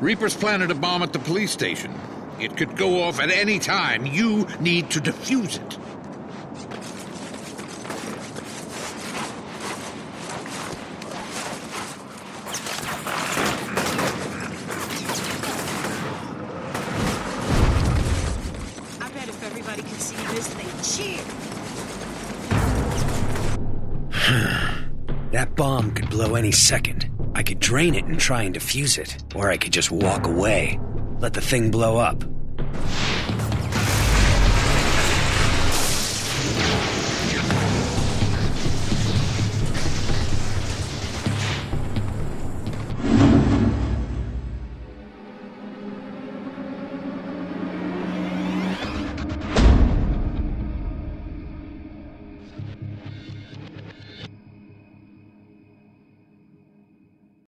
Reaper's planted a bomb at the police station. It could go off at any time. You need to defuse it. I bet if everybody could see this, they'd cheer. That bomb could blow any second. I could drain it and try and defuse it, or I could just walk away. Let the thing blow up.